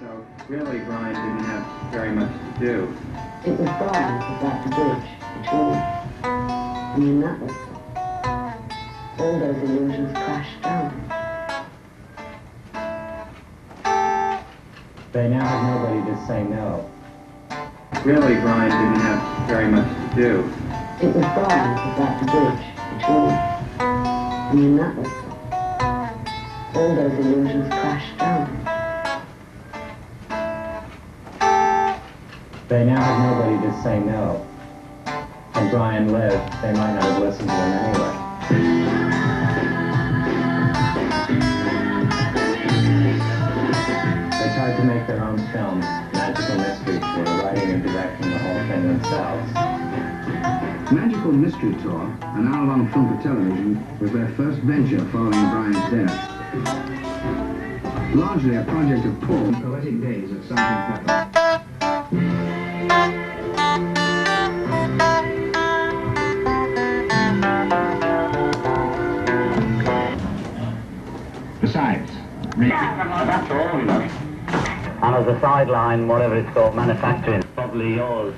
So really, Brian didn't have very much to do. It was Brian who got the bridge between us. And in that way, all those illusions crashed down. They now have nobody to say no. Really, Brian didn't have very much to do. It was Brian who got the bridge between us. And in that way, all those illusions crashed down. They now have nobody to say no. And Brian lived, they might not have listened to him anyway. They tried to make their own film, Magical Mystery Tour, writing and directing the whole thing themselves. Magical Mystery Tour, an hour-long film for television, was their first venture following Brian's death. Largely a project of Paul poetic days at Sergeant Pepper. Rick And as a sideline, whatever it's called, manufacturing, probably yours.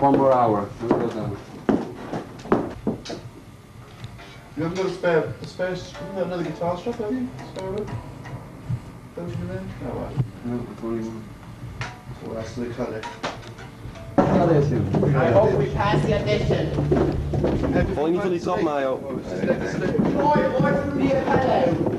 One more hour. You haven't got a spare, a spare, you haven't got another guitar strap, have you? Spare one? Don't you know? No, right. So that's the colour. I hope we pass the audition. Val niet van die trap naar joh. Mooi, mooi voor die hello.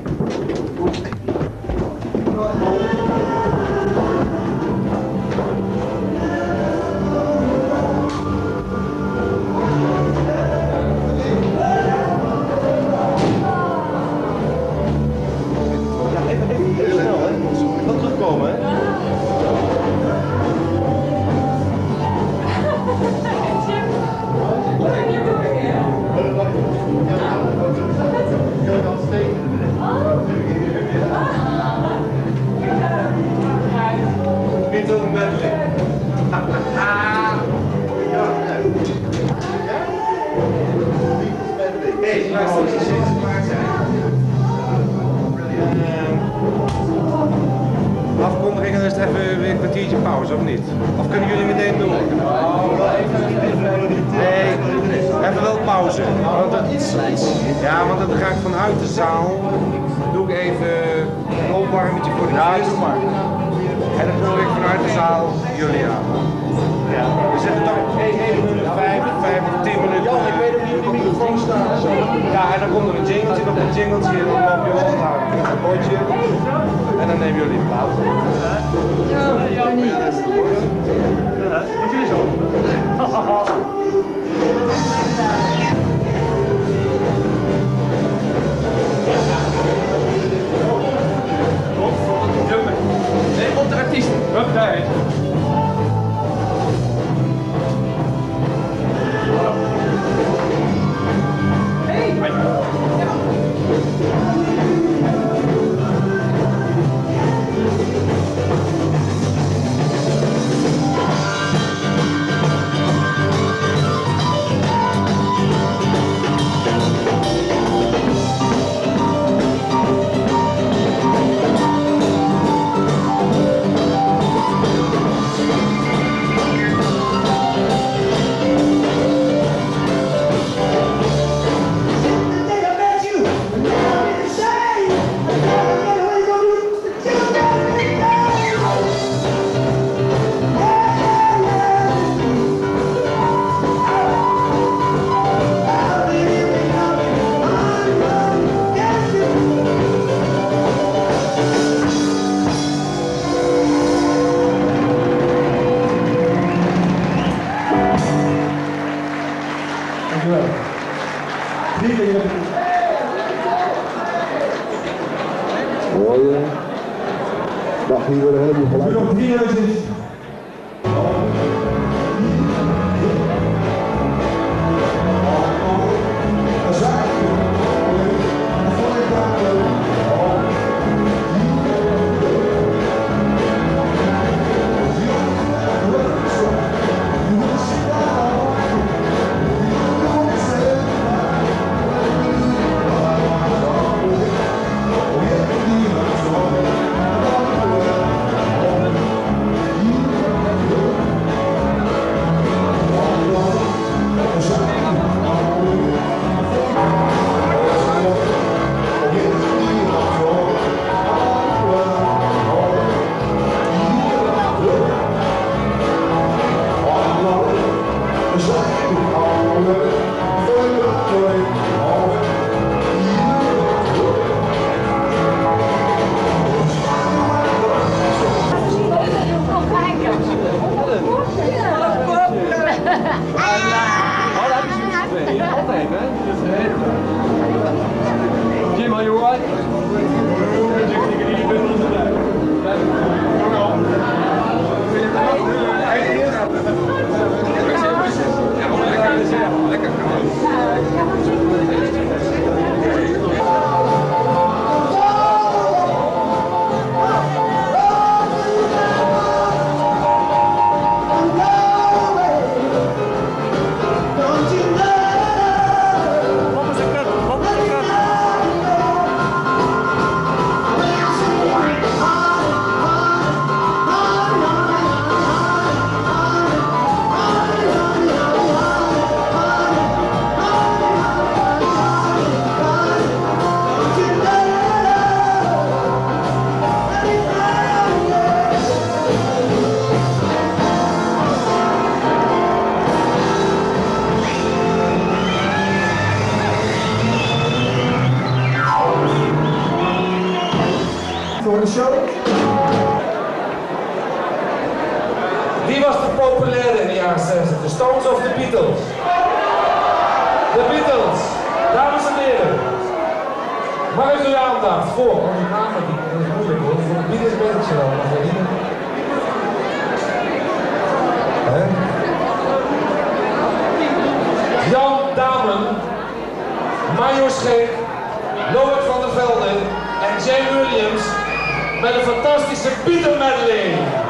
Of niet? Of kunnen jullie meteen door? Nee, even wel pauze. Want dat, ja, want dan ga ik vanuit de zaal, doe ik even een opwarmetje voor de Ja, doe maar. En dan hoor ik vanuit de zaal jullie aan. En dan komt er een jingletje, nog een jingletje, en dan loop je hou ik een potje. En dan nemen jullie pauze. Nee, op de artiest. Hup, daar. Było 2,90. Mario Schip, Norbert van der Velden en Jane Williams met een fantastische Pieter medley.